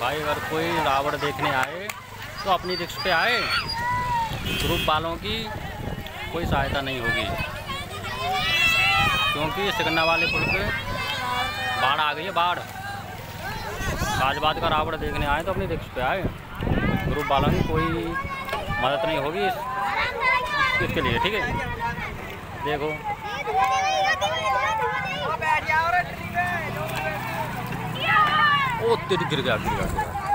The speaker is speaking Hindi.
भाई, अगर कोई रावण देखने आए तो अपनी रिक्स पे आए। ग्रुप वालों की कोई सहायता नहीं होगी। क्योंकि सिकन्ना वाले पुल पे बाढ़ आ गई है, बाढ़। गाजबाद का रावण देखने आए तो अपनी रिक्स पे आए। ग्रुप वालों की कोई मदद नहीं होगी इस, इसके लिए, ठीक है? देखो। ओ तेरी गिर गया गिर गया गिर गया